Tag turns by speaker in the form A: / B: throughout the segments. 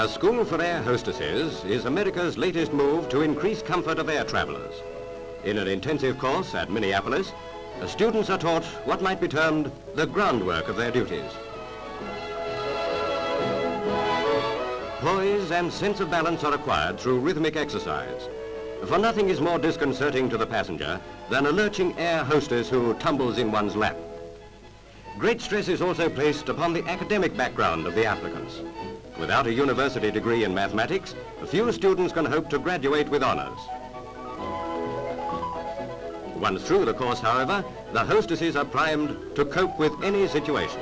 A: A school for air hostesses is America's latest move to increase comfort of air travelers. In an intensive course at Minneapolis, the students are taught what might be termed the groundwork of their duties. Poise and sense of balance are acquired through rhythmic exercise. For nothing is more disconcerting to the passenger than a lurching air hostess who tumbles in one's lap. Great stress is also placed upon the academic background of the applicants. Without a university degree in mathematics, few students can hope to graduate with honors. Once through the course, however, the hostesses are primed to cope with any situation.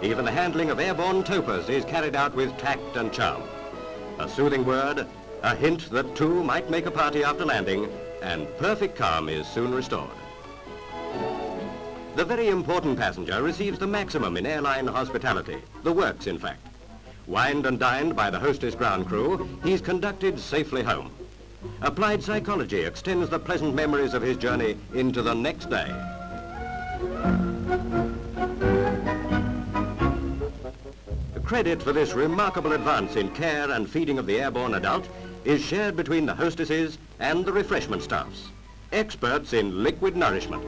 A: Even the handling of airborne topers is carried out with tact and charm. A soothing word, a hint that two might make a party after landing, and perfect calm is soon restored. The very important passenger receives the maximum in airline hospitality, the works in fact. Wined and dined by the hostess ground crew, he's conducted safely home. Applied psychology extends the pleasant memories of his journey into the next day. Credit for this remarkable advance in care and feeding of the airborne adult is shared between the hostesses and the refreshment staffs, experts in liquid nourishment.